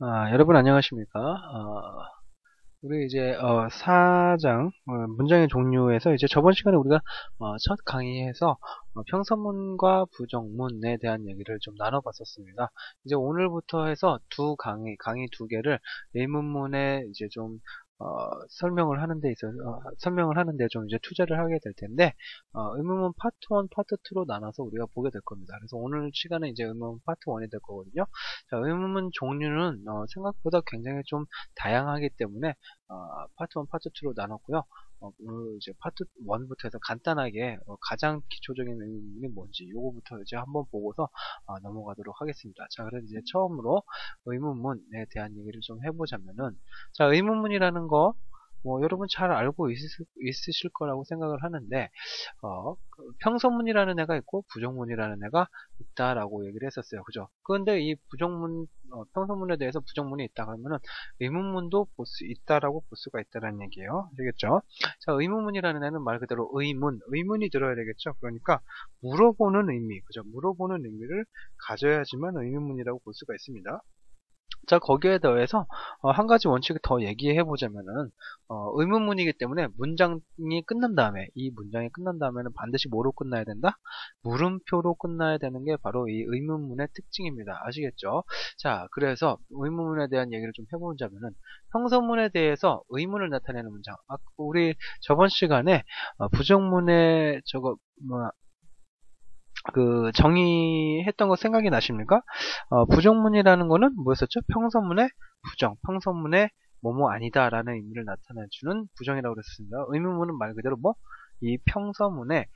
아, 여러분 안녕하십니까? 어, 우리 이제 어, 사장 어, 문장의 종류에서 이제 저번 시간에 우리가 어, 첫 강의에서 어, 평서문과 부정문에 대한 얘기를 좀 나눠봤었습니다. 이제 오늘부터 해서 두 강의 강의 두 개를 의문문에 이제 좀 어, 설명을 하는 데 있어서 어, 설명을 하는데 좀 이제 투자를 하게 될 텐데 어, 의문문 파트 1, 파트 2로 나눠서 우리가 보게 될 겁니다. 그래서 오늘 시간은 이제 의문문 파트 1이 될 거거든요. 자, 의문문 종류는 어, 생각보다 굉장히 좀 다양하기 때문에 어, 파트 1, 파트 2로 나눴고요. 어, 이제 파트 1부터 해서 간단하게 어, 가장 기초적인 의문문이 뭔지 요거부터 이제 한번 보고서 어, 넘어가도록 하겠습니다. 자, 그래서 이제 처음으로 의문문에 대한 얘기를 좀 해보자면은 자, 의문문이라는 거 뭐, 여러분 잘 알고 있으, 있으 실 거라고 생각을 하는데, 어, 그 평서문이라는 애가 있고, 부정문이라는 애가 있다라고 얘기를 했었어요. 그죠? 그런데 이 부정문, 어, 평서문에 대해서 부정문이 있다 그러면은, 의문문도 볼 수 있다라고 볼 수가 있다는 얘기예요. 되겠죠? 자, 의문문이라는 애는 말 그대로 의문, 의문이 들어야 되겠죠? 그러니까, 물어보는 의미, 그죠? 물어보는 의미를 가져야지만 의문문이라고 볼 수가 있습니다. 자 거기에 더해서 어, 한 가지 원칙을 더 얘기해 보자면은 어, 의문문이기 때문에 문장이 끝난 다음에 이 문장이 끝난 다음에는 반드시 뭐로 끝나야 된다? 물음표로 끝나야 되는 게 바로 이 의문문의 특징입니다. 아시겠죠? 자 그래서 의문문에 대한 얘기를 좀 해보자면은 형성문에 대해서 의문을 나타내는 문장. 아, 우리 저번 시간에 어, 부정문에 저거 뭐 그 정의했던 거 생각이 나십니까? 어, 부정문이라는 거는 뭐였었죠? 평서문의 부정, 평서문의 뭐뭐 아니다라는 의미를 나타내주는 부정이라고 그랬습니다. 의문문은 말 그대로 뭐 이 평서문의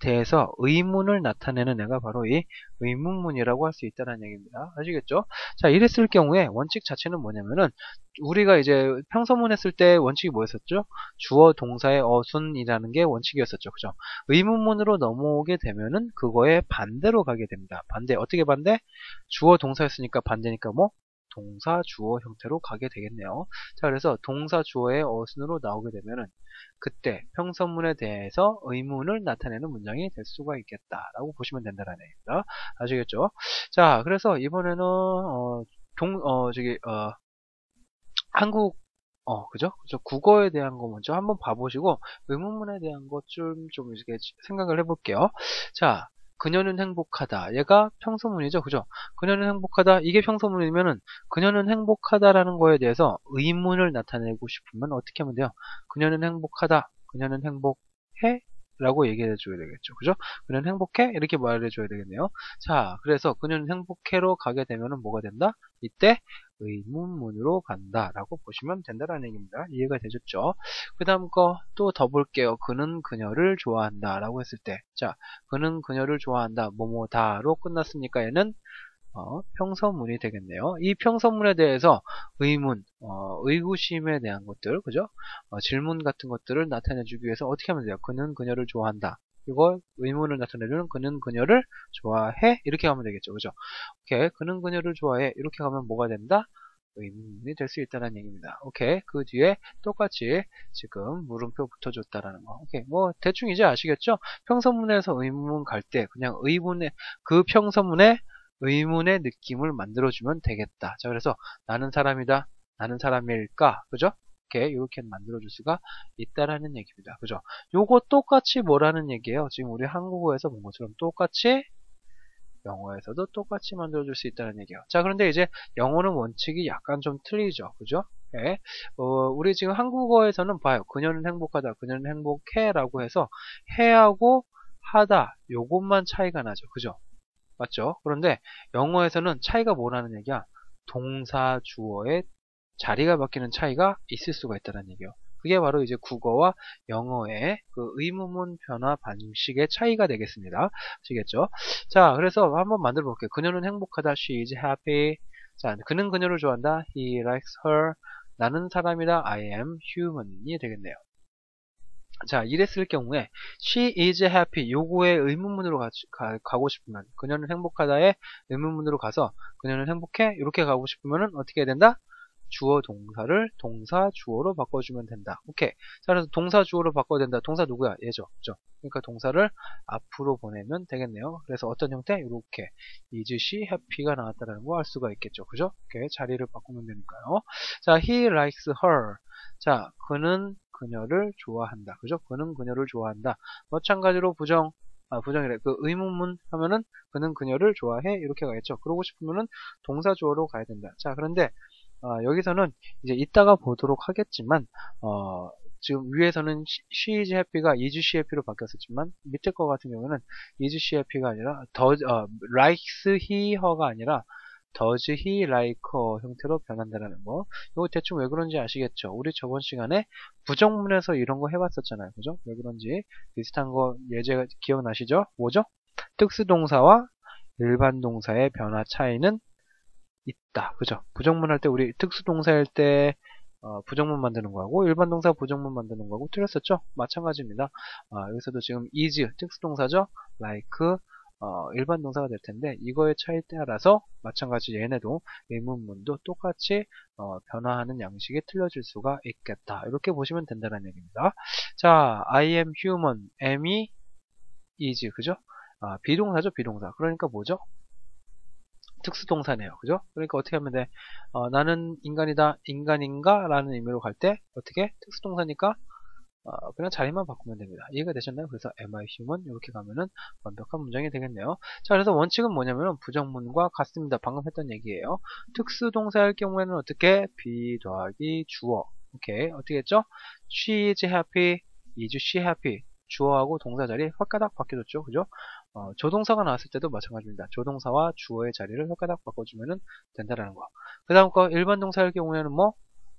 대해서 의문을 나타내는 애가 바로 이 의문문이라고 할 수 있다는 얘기입니다. 아시겠죠? 자, 이랬을 경우에 원칙 자체는 뭐냐면은 우리가 이제 평서문 했을 때 원칙이 뭐였었죠? 주어 동사의 어순이라는 게 원칙이었었죠. 그죠? 의문문으로 넘어오게 되면은 그거에 반대로 가게 됩니다. 반대. 어떻게 반대? 주어 동사였으니까 반대니까 뭐? 동사 주어 형태로 가게 되겠네요. 자, 그래서 동사 주어의 어순으로 나오게 되면은 그때 평서문에 대해서 의문을 나타내는 문장이 될 수가 있겠다라고 보시면 된다는 얘기입니다. 아시겠죠? 자, 그래서 이번에는 어, 동, 어, 저기, 어, 한국 어, 그죠? 그죠? 국어에 대한 거 먼저 한번 봐보시고, 의문문에 대한 것 좀, 좀 이렇게 생각을 해볼게요. 자, 그녀는 행복하다. 얘가 평서문이죠. 그죠? 그녀는 행복하다. 이게 평서문이면은 그녀는 행복하다라는 거에 대해서 의문을 나타내고 싶으면 어떻게 하면 돼요? 그녀는 행복하다. 그녀는 행복해? 라고 얘기해 줘야 되겠죠. 그죠? 그녀는 행복해? 이렇게 말해 줘야 되겠네요. 자, 그래서 그녀는 행복해로 가게 되면은 뭐가 된다? 이때 의문문으로 간다라고 보시면 된다라는 얘기입니다. 이해가 되셨죠? 그 다음 거 또 더 볼게요. 그는 그녀를 좋아한다 라고 했을 때 자, 그는 그녀를 좋아한다 뭐뭐다로 끝났으니까 얘는 어, 평서문이 되겠네요. 이 평서문에 대해서 의문, 어, 의구심에 대한 것들, 그죠? 어, 질문 같은 것들을 나타내주기 위해서 어떻게 하면 돼요? 그는 그녀를 좋아한다. 이거 의문을 나타내주는 그는 그녀를 좋아해? 이렇게 가면 되겠죠. 그죠? 오케이. 그는 그녀를 좋아해. 이렇게 가면 뭐가 된다? 의문이 될 수 있다는 얘기입니다. 오케이. 그 뒤에 똑같이 지금 물음표 붙어줬다라는 거. 오케이. 뭐 대충 이제 아시겠죠? 평서문에서 의문 갈 때 그냥 의문의 그 평서문에 의문의 느낌을 만들어주면 되겠다. 자 그래서 나는 사람이다. 나는 사람일까? 그죠 이렇게 이렇게 만들어줄 수가 있다라는 얘기입니다. 그죠? 요거 똑같이 뭐라는 얘기예요? 지금 우리 한국어에서 본 것처럼 똑같이 영어에서도 똑같이 만들어줄 수 있다는 얘기예요. 자, 그런데 이제 영어는 원칙이 약간 좀 틀리죠. 그죠? 예. 어, 우리 지금 한국어에서는 봐요. 그녀는 행복하다. 그녀는 행복해. 라고 해서 해하고 하다. 요것만 차이가 나죠. 그죠? 맞죠? 그런데 영어에서는 차이가 뭐라는 얘기야? 동사 주어의 자리가 바뀌는 차이가 있을 수가 있다는 얘기예요. 그게 바로 이제 국어와 영어의 그 의문문 변화 방식의 차이가 되겠습니다. 아시겠죠? 자, 그래서 한번 만들어 볼게요. 그녀는 행복하다. She is happy. 자, 그는 그녀를 좋아한다. He likes her. 나는 사람이다. I am human이 되겠네요. 자, 이랬을 경우에 she is happy 요거의 의문문으로 가, 가, 고 싶으면 그녀는 행복하다의 의문문으로 가서 그녀는 행복해 이렇게 가고 싶으면 어떻게 해야 된다? 주어 동사를 동사 주어로 바꿔주면 된다. 오케이. 자, 그래서 동사 주어로 바꿔야 된다. 동사 누구야? 얘죠. 그죠? 그러니까 동사를 앞으로 보내면 되겠네요. 그래서 어떤 형태? 이렇게 she happy가 나왔다는 거 알 수가 있겠죠. 그죠? 이렇게 자리를 바꾸면 되니까요. 자, he likes her. 자, 그는 그녀를 좋아한다. 그죠? 그는 그녀를 좋아한다. 마찬가지로 부정, 아, 부정이래. 그 의문문 하면은 그는 그녀를 좋아해. 이렇게 가겠죠. 그러고 싶으면은 동사 주어로 가야 된다. 자, 그런데 어, 여기서는 이제 이따가 보도록 하겠지만 어, 지금 위에서는 is happy가 is she happy로 바뀌었었지만 밑에 거 같은 경우는 is she happy가 아니라 does, 어, likes he her가 아니라 he like her 형태로 변한다는 거. 이거 대충 왜 그런지 아시겠죠? 우리 저번 시간에 부정문에서 이런 거 해봤었잖아요. 그죠? 왜 그런지 비슷한 거 예제 기억나시죠? 뭐죠? 특수 동사와 일반 동사의 변화 차이는 있다. 그죠? 부정문 할 때 우리 특수동사일 때 어, 부정문 만드는 거하고 일반 동사 부정문 만드는 거하고 틀렸었죠? 마찬가지입니다. 어, 여기서도 지금 is 특수동사죠? like 어, 일반 동사가 될 텐데 이거의 차이 따라서 마찬가지 얘네도 의문문도 똑같이 어, 변화하는 양식이 틀려질 수가 있겠다. 이렇게 보시면 된다는 얘기입니다. 자, I am human. am이 is 그죠? 아, 비동사죠, 비동사. 그러니까 뭐죠? 특수동사네요. 그죠? 그러니까 어떻게 하면 돼? 어, 나는 인간이다, 인간인가? 라는 의미로 갈 때 어떻게? 특수동사니까 어, 그냥 자리만 바꾸면 됩니다. 이해가 되셨나요? 그래서 am I human? 이렇게 가면은 완벽한 문장이 되겠네요. 자, 그래서 원칙은 뭐냐면 부정문과 같습니다. 방금 했던 얘기예요. 특수동사일 경우에는 어떻게? be 더하기 주어. 오케이. 어떻게 했죠? she is happy, is she happy. 주어하고 동사 자리 헛가닥 바뀌어졌죠. 그죠? 어, 조동사가 나왔을 때도 마찬가지입니다. 조동사와 주어의 자리를 헛가닥 바꿔주면 된다라는 거. 그 다음 거 일반 동사일 경우에는 뭐?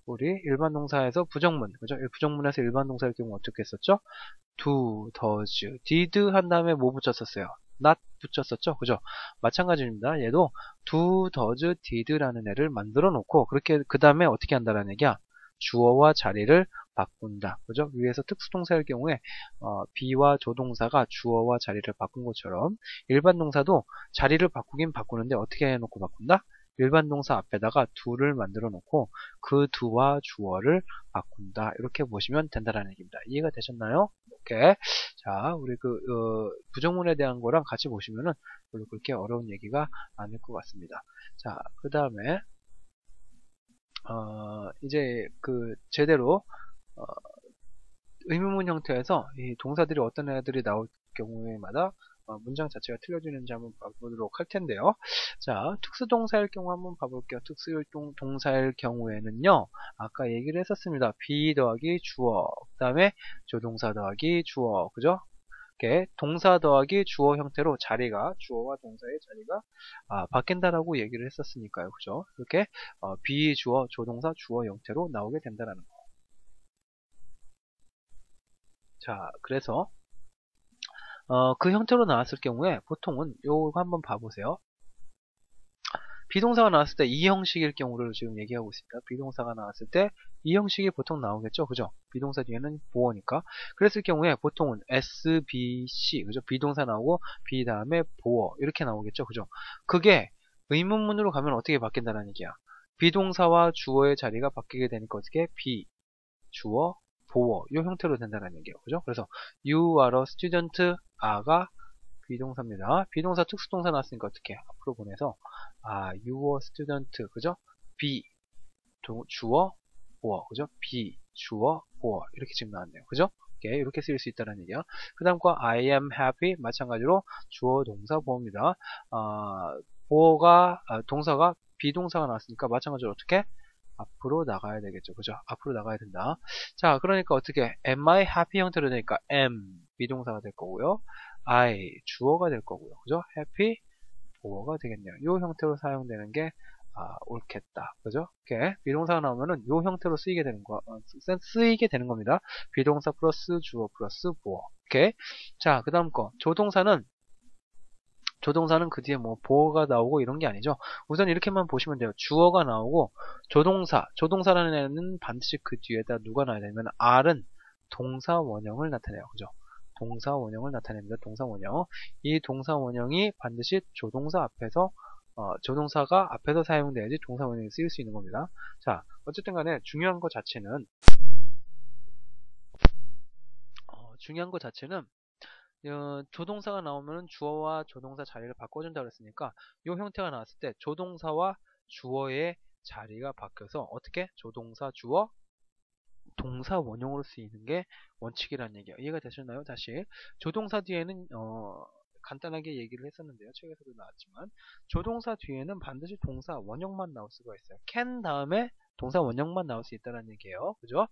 우리 일반 동사에서 부정문, 그죠? 부정문에서 일반 동사일 경우 어떻게 했었죠? do, does, did 한 다음에 뭐 붙였었어요? not 붙였었죠? 그죠? 마찬가지입니다. 얘도 do, does, did라는 애를 만들어 놓고 그렇게 그 다음에 어떻게 한다라는 얘기야? 주어와 자리를 바꾼다. 그죠? 위에서 특수동사일 경우에 어, be와 조동사가 주어와 자리를 바꾼 것처럼 일반 동사도 자리를 바꾸긴 바꾸는데 어떻게 해놓고 바꾼다? 일반 동사 앞에다가 do를 만들어 놓고 그 do와 주어를 바꾼다. 이렇게 보시면 된다는 얘기입니다. 이해가 되셨나요? 이렇게 자, 우리 그 어, 부정문에 대한 거랑 같이 보시면은 별로 그렇게 어려운 얘기가 아닐 것 같습니다. 자, 그 다음에 어, 이제 그 제대로 어, 의문문 형태에서 이 동사들이 어떤 애들이 나올 경우에마다 어, 문장 자체가 틀려지는지 한번 봐보도록 할 텐데요. 자, 특수동사일 경우 한번 봐볼게요. 특수동사일 경우에는요, 아까 얘기를 했었습니다. be 더하기 주어, 그 다음에 조동사 더하기 주어, 그죠? 이렇게 동사 더하기 주어 형태로 자리가 주어와 동사의 자리가 아, 바뀐다라고 얘기를 했었으니까요, 그죠? 이렇게 어, be 주어, 조동사, 주어 형태로 나오게 된다라는 거. 자, 그래서 어, 그 형태로 나왔을 경우에 보통은 요거 한번 봐보세요. 비동사가 나왔을 때 이 형식일 경우를 지금 얘기하고 있습니다. 비동사가 나왔을 때 이 형식이 보통 나오겠죠. 그죠? 비동사 뒤에는 보어니까. 그랬을 경우에 보통은 S, B, C. 그죠? 비동사 나오고 B 다음에 보어. 이렇게 나오겠죠. 그죠? 그게 의문문으로 가면 어떻게 바뀐다는 얘기야. 비동사와 주어의 자리가 바뀌게 되니까 어떻게? B, 주어, 보어. 이 형태로 된다는 얘기예요. 그죠? 그래서 You are a student. a가 비동사입니다. 비동사 특수동사 나왔으니까 어떻게 앞으로 보내서 아, your student 그죠? be 주어 보어 그죠? be 주어 보어 이렇게 지금 나왔네요. 그죠? 이렇게, 쓰일 수 있다는 얘기야. 그 다음 거 I am happy 마찬가지로 주어 동사 보어입니다. 아, 보어가 아, 동사가 비동사가 나왔으니까 마찬가지로 어떻게 앞으로 나가야 되겠죠. 그죠? 앞으로 나가야 된다. 자, 그러니까 어떻게 am I happy 형태로 되니까 am 비동사가 될 거고요. I 주어가 될 거고요. 그죠? happy 보어가 되겠네요. 이 형태로 사용되는 게 아, 옳겠다. 그죠? 이렇게 비동사가 나오면은 이 형태로 쓰이게 되는 거, 어, 쓰이게 되는 겁니다. 비동사 플러스 주어 플러스 보어. 오케이. 자, 그 다음 거. 조동사는 조동사는 그 뒤에 뭐 보어가 나오고 이런 게 아니죠. 우선 이렇게만 보시면 돼요. 주어가 나오고 조동사, 조동사라는 애는 반드시 그 뒤에다 누가 나와야 되면 R은 동사 원형을 나타내요. 그죠? 동사 원형을 나타냅니다. 동사 원형. 이 동사 원형이 반드시 조동사 앞에서 어, 조동사가 앞에서 사용돼야지 동사 원형이 쓰일 수 있는 겁니다. 자, 어쨌든 간에 중요한 것 자체는 어, 중요한 것 자체는 어, 조동사가 나오면 주어와 조동사 자리를 바꿔준다 그랬으니까 이 형태가 나왔을 때 조동사와 주어의 자리가 바뀌어서 어떻게 조동사 주어 동사 원형으로 쓰이는 게 원칙이라는 얘기예요. 이해가 되셨나요? 다시 조동사 뒤에는 어, 간단하게 얘기를 했었는데요. 책에서도 나왔지만 조동사 뒤에는 반드시 동사 원형만 나올 수가 있어요. can 다음에 동사 원형만 나올 수 있다는 얘기예요. 그죠?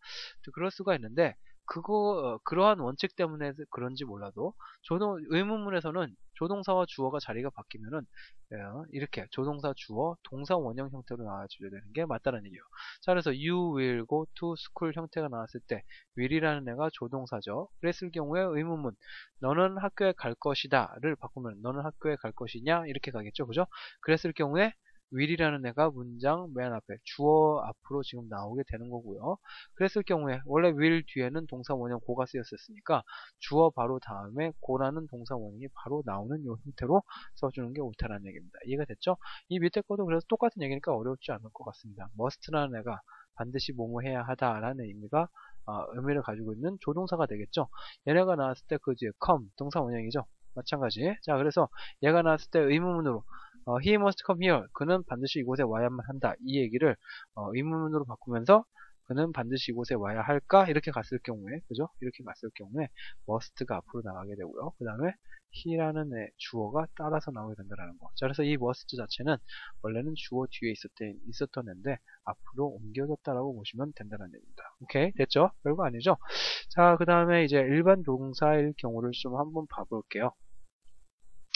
그럴 수가 있는데 그거 어, 그러한 원칙 때문에 그런지 몰라도 조동 의문문에서는 조동사와 주어가 자리가 바뀌면은 어, 이렇게 조동사 주어 동사 원형 형태로 나와줘야 되는 게 맞다는 얘기예요. 자 그래서 you will go to school 형태가 나왔을 때 will이라는 애가 조동사죠. 그랬을 경우에 의문문 너는 학교에 갈 것이다를 바꾸면 너는 학교에 갈 것이냐 이렇게 가겠죠. 그죠? 그랬을 경우에 will이라는 애가 문장 맨 앞에 주어 앞으로 지금 나오게 되는 거고요. 그랬을 경우에 원래 will 뒤에는 동사 원형 고가 쓰였었으니까 주어 바로 다음에 고라는 동사 원형이 바로 나오는 이 형태로 써주는 게 옳다는 얘기입니다. 이해가 됐죠? 이 밑에 것도 그래서 똑같은 얘기니까 어렵지 않을 것 같습니다. must라는 애가 반드시 뭐뭐 해야 하다라는 의미가 어, 의미를 가지고 있는 조동사가 되겠죠. 얘네가 나왔을 때 그 뒤에 come 동사 원형이죠. 마찬가지. 자, 그래서 얘가 나왔을 때 의문문으로 어, he must come here. 그는 반드시 이곳에 와야만 한다. 이 얘기를 어, 의문문으로 바꾸면서 그는 반드시 이곳에 와야 할까? 이렇게 갔을 경우에, 그죠? 이렇게 갔을 경우에 must가 앞으로 나가게 되고요. 그 다음에 he라는 애, 주어가 따라서 나오게 된다는 거. 자, 그래서 이 must 자체는 원래는 주어 뒤에 있었던, 있었던 애인데 앞으로 옮겨졌다라고 보시면 된다는 얘기입니다. 오케이? 됐죠? 별거 아니죠? 자, 그 다음에 이제 일반 동사일 경우를 좀 한번 봐볼게요.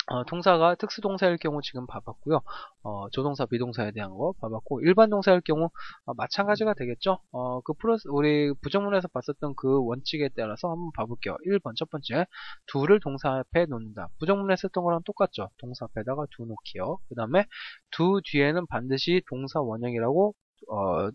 어, 동사가 특수동사일 경우 지금 봐봤고요. 어, 조동사, 비동사에 대한 거 봐봤고 일반 동사일 경우 어, 마찬가지가 되겠죠. 어, 그 플러스 우리 부정문에서 봤었던 그 원칙에 따라서 한번 봐볼게요. 1번 첫 번째 두를 동사 앞에 놓는다. 부정문에 썼던 거랑 똑같죠. 동사 앞에다가 두 놓기요. 그 다음에 두 뒤에는 반드시 동사 원형이라고 어,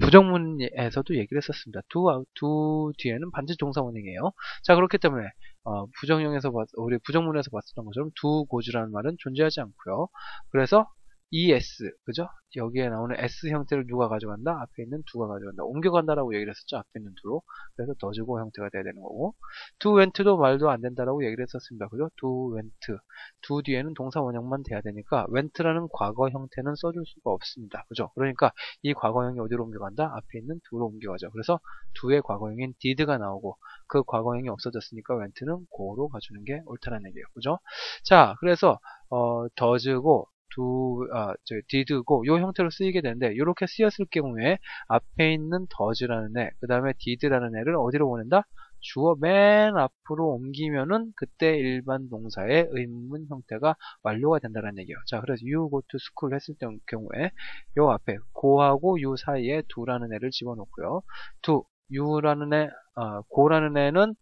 부정문에서도 얘기를 했었습니다. 두, 두 뒤에는 반드시 동사 원형이에요. 자, 그렇기 때문에 어, 부정형에서 봤, 우리 부정문에서 봤었던 것처럼 두 고주라는 말은 존재하지 않고요. 그래서 ES, 그죠? 여기에 나오는 S 형태를 누가 가져간다? 앞에 있는 두가 가져간다. 옮겨간다라고 얘기를 했었죠. 앞에 있는 두로. 그래서 더즈고 형태가 돼야 되는 거고. 두 웬트도 말도 안 된다라고 얘기를 했었습니다. 그죠? 두 웬트. 두 뒤에는 동사 원형만 돼야 되니까 웬트라는 과거 형태는 써줄 수가 없습니다. 그죠? 그러니까 이 과거형이 어디로 옮겨간다? 앞에 있는 두로 옮겨가죠. 그래서 두의 과거형인 did가 나오고 그 과거형이 없어졌으니까 웬트는 고로 가주는 게 옳다는 얘기예요. 그죠? 자, 그래서 어, 더즈고 두, 아, 저, did고 요 형태로 쓰이게 되는데 이렇게 쓰였을 경우에 앞에 있는 더즈라는 애, 그 다음에 did라는 애를 어디로 보낸다? 주어 맨 앞으로 옮기면은 그때 일반 동사의 의문 형태가 완료가 된다는 얘기예요. 자, 그래서 you go to school 했을 경우에 요 앞에 go하고 you 사이에 두라는 애를 집어넣고요. 두, you라는 애, 아, go라는 애는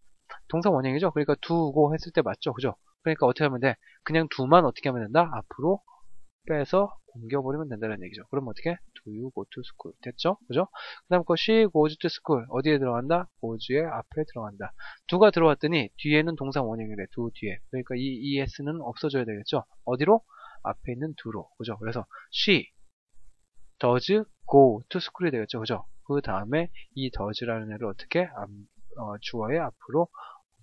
동사 원형이죠. 그러니까 두고 했을 때 맞죠, 그죠? 그러니까 어떻게 하면 돼? 그냥 두만 어떻게 하면 된다? 앞으로 빼서 옮겨버리면 된다는 얘기죠. 그럼 어떻게? Do you go to school? 됐죠? 그죠? 그 다음 거 she goes to school. 어디에 들어간다? goes의 앞에 들어간다. 두가 들어왔더니 뒤에는 동사 원형이래. 두 뒤에. 그러니까 이 es는 없어져야 되겠죠? 어디로? 앞에 있는 두로. 그죠? 그래서 she does go to school이 되겠죠? 그죠? 그 다음에 이 does라는 애를 어떻게? 어, 주어의 앞으로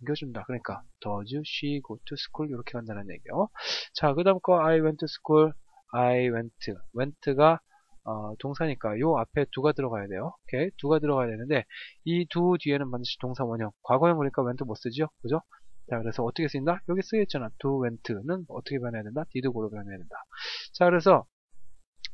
옮겨준다. 그러니까 does she go to school 이렇게 간다는 얘기요. 자, 그 다음 거 I went to school. I went. went가 어, 동사니까 요 앞에 두가 들어가야 돼요. 오케이. 두가 들어가야 되는데 이 두 뒤에는 반드시 동사 원형. 과거형 보니까 went 못 쓰죠? 그죠? 자, 그래서 어떻게 쓰인다? 여기 쓰여있잖아. do went는 어떻게 변해야 된다? did go로 변해야 된다. 자, 그래서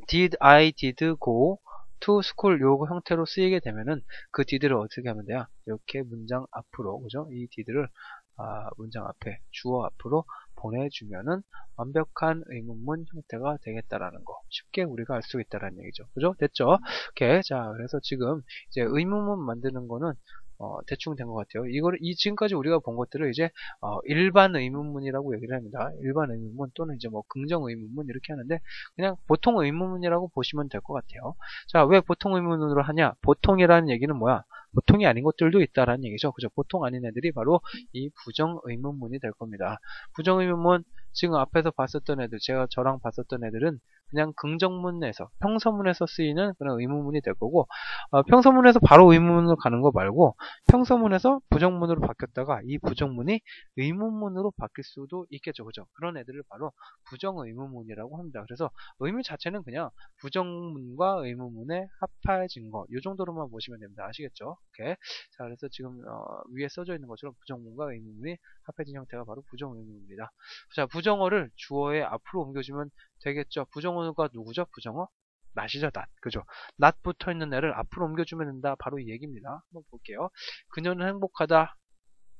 did I did go to school 요 형태로 쓰이게 되면은 그 did를 어떻게 하면 돼요? 이렇게 문장 앞으로 그죠? 이 did를 아, 문장 앞에 주어 앞으로 보내주면은 완벽한 의문문 형태가 되겠다라는 거 쉽게 우리가 알 수 있다라는 얘기죠. 그죠? 됐죠? 오케이. 자, 그래서 지금 이제 의문문 만드는 거는 어, 대충 된 것 같아요. 이거를 이 지금까지 우리가 본 것들을 이제 어, 일반 의문문이라고 얘기를 합니다. 일반 의문문 또는 이제 뭐 긍정 의문문 이렇게 하는데 그냥 보통 의문문이라고 보시면 될 것 같아요. 자, 왜 보통 의문문으로 하냐? 보통이라는 얘기는 뭐야? 보통이 아닌 것들도 있다라는 얘기죠. 그죠? 보통 아닌 애들이 바로 이 부정 의문문이 될 겁니다. 부정 의문문 지금 앞에서 봤었던 애들, 제가 저랑 봤었던 애들은 그냥 긍정문에서, 평서문에서 쓰이는 그런 의문문이 될 거고, 어, 평서문에서 바로 의문문으로 가는 거 말고, 평서문에서 부정문으로 바뀌었다가 이 부정문이 의문문으로 바뀔 수도 있겠죠. 그죠? 그런 애들을 바로 부정의문문이라고 합니다. 그래서 의미 자체는 그냥 부정문과 의문문의 합해진 거, 이 정도로만 보시면 됩니다. 아시겠죠? 오케이. 자, 그래서 지금 어, 위에 써져 있는 것처럼 부정문과 의문문이 합해진 형태가 바로 부정의문입니다. 자, 부정어를 주어의 앞으로 옮겨주면 되겠죠. 부정어가 누구죠? 부정어? 낫이죠, 낫. 그죠? 낫 붙어 있는 애를 앞으로 옮겨주면 된다. 바로 이 얘기입니다. 한번 볼게요. 그녀는 행복하다.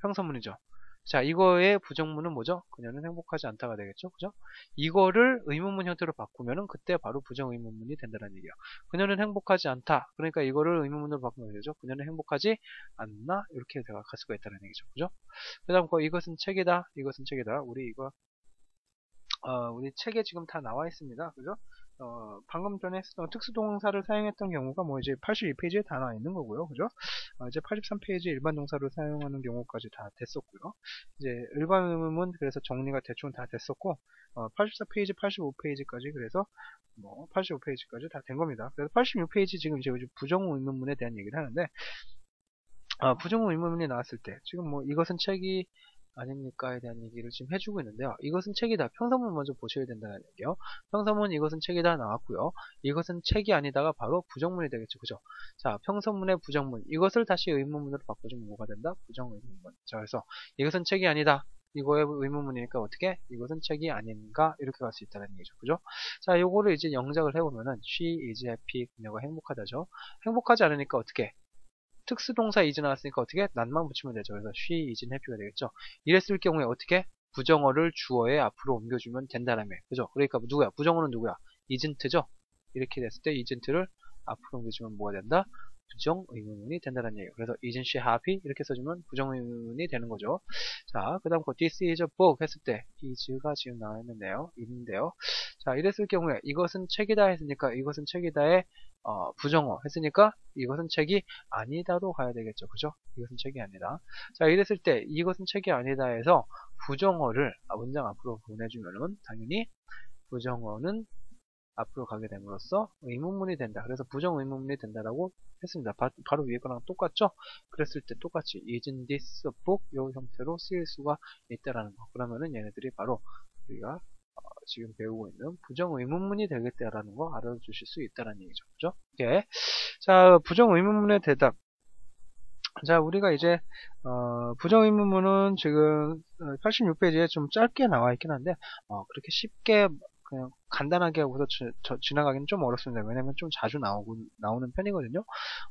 평서문이죠. 자, 이거의 부정문은 뭐죠? 그녀는 행복하지 않다가 되겠죠? 그죠? 이거를 의문문 형태로 바꾸면은 그때 바로 부정의문문이 된다는 얘기예요. 그녀는 행복하지 않다. 그러니까 이거를 의문문으로 바꾸면 되죠. 그녀는 행복하지 않나? 이렇게 갈 수가 있다는 얘기죠. 그죠? 그 다음 거 이것은 책이다. 이것은 책이다. 우리 이거 어, 우리 책에 지금 다 나와 있습니다. 그죠? 어, 방금 전에 했던 특수동사를 사용했던 경우가 뭐 이제 82페이지에 다 나와 있는 거고요. 그죠? 어, 이제 83페이지 일반 동사를 사용하는 경우까지 다 됐었고요. 이제 일반 의문문 그래서 정리가 대충 다 됐었고, 어, 84페이지, 85페이지까지 그래서 뭐 85페이지까지 다 된 겁니다. 그래서 86페이지 지금 이제 부정 의문문에 대한 얘기를 하는데, 아, 부정 의문문이 나왔을 때, 지금 뭐 이것은 책이 아닙니까에 대한 얘기를 지금 해주고 있는데요. 이것은 책이다. 평서문 먼저 보셔야 된다는 얘기요. 평서문 이것은 책이다 나왔고요. 이것은 책이 아니다가 바로 부정문이 되겠죠. 그죠? 자, 평서문의 부정문. 이것을 다시 의문문으로 바꿔주면 뭐가 된다? 부정의문문. 자, 그래서 이것은 책이 아니다. 이거의 의문문이니까 어떻게? 이것은 책이 아닌가? 이렇게 갈 수 있다는 얘기죠. 그죠? 자, 요거를 이제 영작을 해보면은 she is happy. 그녀가 행복하다죠. 행복하지 않으니까 어떻게? 특수동사 이즈 나왔으니까 어떻게? 난만 붙이면 되죠. 그래서 she is happy가 되겠죠. 이랬을 경우에 어떻게? 부정어를 주어에 앞으로 옮겨주면 된다라며. 그죠? 그러니까 누구야? 부정어는 누구야? isn't죠? 이렇게 됐을 때 isn't를 앞으로 옮겨주면 뭐가 된다? 부정 의문문이 된다는 얘기예요. 그래서 isn't she happy? 이렇게 써주면 부정 의문문이 되는 거죠. 자, 그 다음 거 this is a book 했을 때 is가 지금 나와 있는데요. 있는데요. 자, 이랬을 경우에 이것은 책이다 했으니까 이것은 책이다의 어, 부정어 했으니까 이것은 책이 아니다로 가야 되겠죠. 그죠? 이것은 책이 아니다. 자, 이랬을 때 이것은 책이 아니다 해서 부정어를 문장 앞으로 보내주면은 당연히 부정어는 앞으로 가게 됨으로써 의문문이 된다. 그래서 부정 의문문이 된다라고 했습니다. 바, 로 위에 거랑 똑같죠? 그랬을 때 똑같이 isn't this book 이 형태로 쓰일 수가 있다라는 거. 그러면은 얘네들이 바로 우리가 어, 지금 배우고 있는 부정 의문문이 되겠다라는 거 알아주실 수 있다는 얘기죠. 그죠? 예. 자, 부정 의문문의 대답. 자, 우리가 이제 어, 부정 의문문은 지금 86페이지에 좀 짧게 나와 있긴 한데 어, 그렇게 쉽게 그냥 간단하게 하고서 지, 저, 지나가기는 좀 어렵습니다. 왜냐면 좀 자주 나오고, 나오는 편이거든요.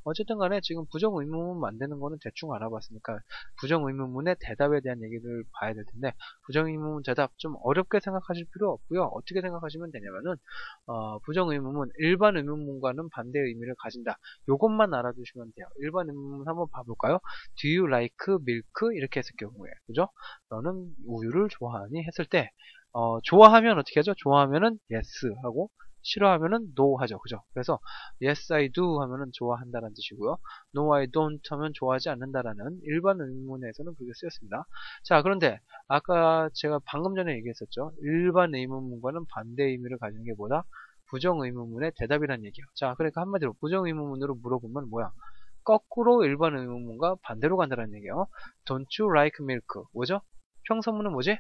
어쨌든 간에 지금 부정 의문문 만드는 거는 대충 알아봤으니까 부정 의문문의 대답에 대한 얘기를 봐야 될 텐데 부정 의문문 대답 좀 어렵게 생각하실 필요 없고요. 어떻게 생각하시면 되냐면은 어, 부정 의문문 일반 의문문과는 반대의 의미를 가진다. 요것만 알아두시면 돼요. 일반 의문문 한번 봐볼까요? Do you like milk? 이렇게 했을 경우에 그죠? 너는 우유를 좋아하니? 했을 때 어, 좋아하면 어떻게 하죠? 좋아하면은 yes 하고 싫어하면은 no 하죠. 그죠? 그래서 yes I do 하면은 좋아한다는 뜻이고요. no I don't 하면 좋아하지 않는다라는 일반 의문에서는 그렇게 쓰였습니다. 자, 그런데 아까 제가 방금 전에 얘기했었죠. 일반 의문문과는 반대 의미를 가지는 게 뭐다? 부정 의문문의 대답이란 얘기예요. 자, 그러니까 한마디로 부정 의문문으로 물어보면 뭐야? 거꾸로 일반 의문문과 반대로 간다는 얘기예요. Don't you like milk? 뭐죠? 평서문은 뭐지?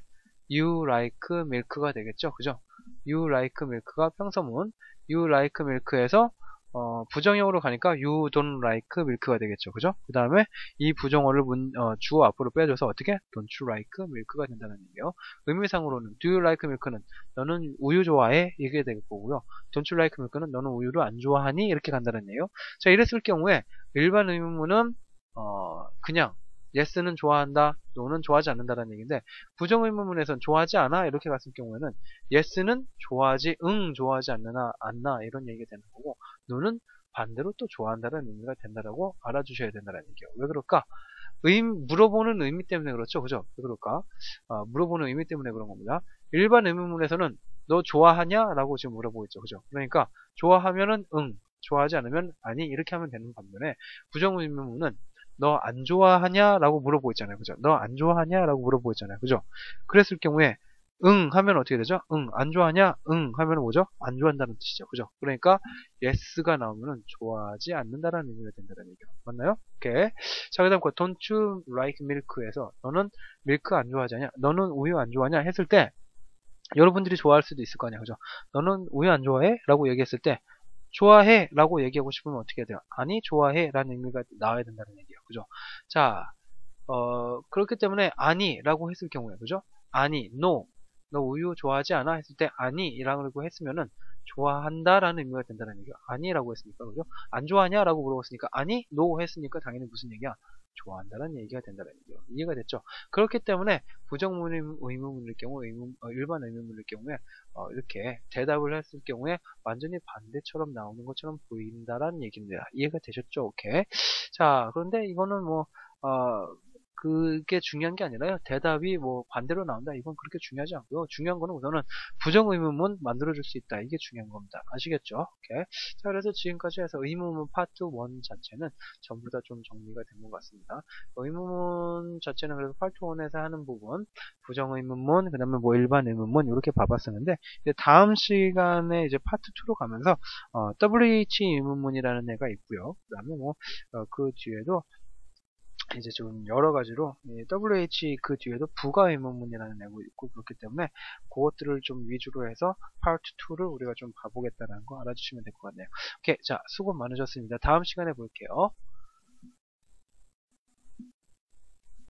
You like milk가 되겠죠. 그죠? you like milk가 평서문, you like milk에서 어, 부정형으로 가니까 you don't like milk가 되겠죠. 그죠? 그 다음에 이 부정어를 문, 어, 주어 앞으로 빼줘서 어떻게? don't you like milk가 된다는 얘기예요. 의미상으로는 do you like milk는 너는 우유 좋아해? 이게 될 거고요. don't you like milk는 너는 우유를 안 좋아하니? 이렇게 간다는 얘기예요. 자, 이랬을 경우에 일반 의문문은 어, 그냥 yes는 좋아한다, no는 좋아하지 않는다라는 얘기인데 부정의문문에선 좋아하지 않아 이렇게 갔을 경우에는 yes는 좋아하지, 응 좋아하지 않나, 않나 이런 얘기가 되는 거고 no는 반대로 또 좋아한다는 의미가 된다라고 알아주셔야 된다는 얘기예요. 왜 그럴까? 의, 물어보는 의미 때문에 그렇죠. 그죠? 왜 그럴까? 아, 물어보는 의미 때문에 그런 겁니다. 일반 의문문에서는 너 좋아하냐? 라고 지금 물어보고 있죠. 그죠? 그러니까 좋아하면은 응, 좋아하지 않으면 아니 이렇게 하면 되는 반면에 부정의문문은 너 안 좋아하냐? 라고 물어보고 있잖아요. 그죠? 너 안 좋아하냐? 라고 물어보고 있잖아요. 그죠? 그랬을 경우에 응 하면 어떻게 되죠? 응, 안 좋아하냐? 응 하면 뭐죠? 안 좋아한다는 뜻이죠. 그죠? 그러니까 yes가 나오면은 좋아하지 않는다라는 의미가 된다는 얘기죠. 맞나요? 오케이. 자, 그 다음 거 don't you like milk에서 너는 밀크 안 좋아하지 냐 너는 우유 안 좋아하냐? 했을 때 여러분들이 좋아할 수도 있을 거 아니야. 그죠? 너는 우유 안 좋아해? 라고 얘기했을 때 좋아해 라고 얘기하고 싶으면 어떻게 해야 돼요? 아니 좋아해 라는 의미가 나와야 된다는 얘기예요. 그죠? 자, 어, 그렇기 때문에 아니 라고 했을 경우에 그죠? 아니, no 너 우유 좋아하지 않아? 했을 때 아니 라고 했으면은 좋아한다 라는 의미가 된다는 얘기야. 아니 라고 했으니까 그죠? 안 좋아하냐? 라고 물어봤으니까 아니, no 했으니까 당연히 무슨 얘기야? 좋아한다는 얘기가 된다는 얘기예요. 이해가 됐죠? 그렇기 때문에 부정문 의문문일 경우 의문, 어, 일반 의문문일 경우에 어, 이렇게 대답을 했을 경우에 완전히 반대처럼 나오는 것처럼 보인다라는 얘기입니다. 이해가 되셨죠? 오케이. 자, 그런데 이거는 뭐 어, 그게 중요한 게 아니라요. 대답이 뭐 반대로 나온다. 이건 그렇게 중요하지 않고요. 중요한 거는 우선은 부정 의문문 만들어줄 수 있다. 이게 중요한 겁니다. 아시겠죠? 오케이. 자, 그래서 지금까지 해서 의문문 파트 1 자체는 전부 다 좀 정리가 된 것 같습니다. 의문문 자체는 그래서 파트 1에서 하는 부분, 부정 의문문, 그 다음에 뭐 일반 의문문 이렇게 봐봤었는데 이제 다음 시간에 이제 파트 2로 가면서 어, WH 의문문이라는 애가 있고요. 그 다음에 뭐그 어, 뒤에도 이제 좀 여러 가지로 WH 그 뒤에도 부가 의문문이라는 애도 있고 그렇기 때문에 그것들을 좀 위주로 해서 파트 2를 우리가 좀 봐보겠다는 거 알아주시면 될 것 같네요. 오케이 자 수고 많으셨습니다. 다음 시간에 볼게요.